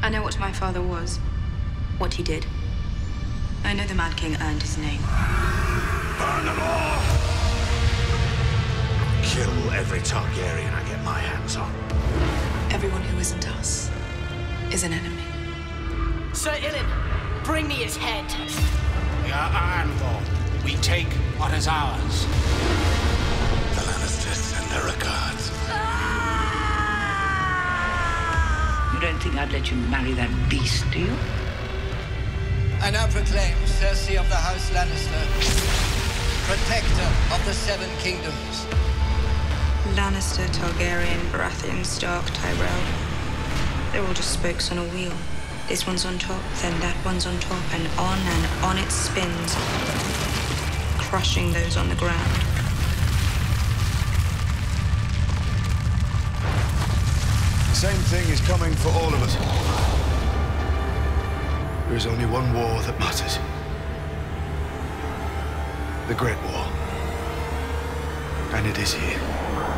I know what my father was, what he did. I know the Mad King earned his name. Burn them all! Kill every Targaryen I get my hands on. Everyone who isn't us is an enemy. Sir Ilyn, bring me his head. We are Ironborn. We take what is ours. The Lannisters send their regards. You don't think I'd let you marry that beast, do you? I now proclaim Cersei of the House Lannister, protector of the Seven Kingdoms. Lannister, Targaryen, Baratheon, Stark, Tyrell. They're all just spokes on a wheel. This one's on top, then that one's on top, and on and on it spins, crushing those on the ground. Same thing is coming for all of us. There is only one war that matters. The Great War. And it is here.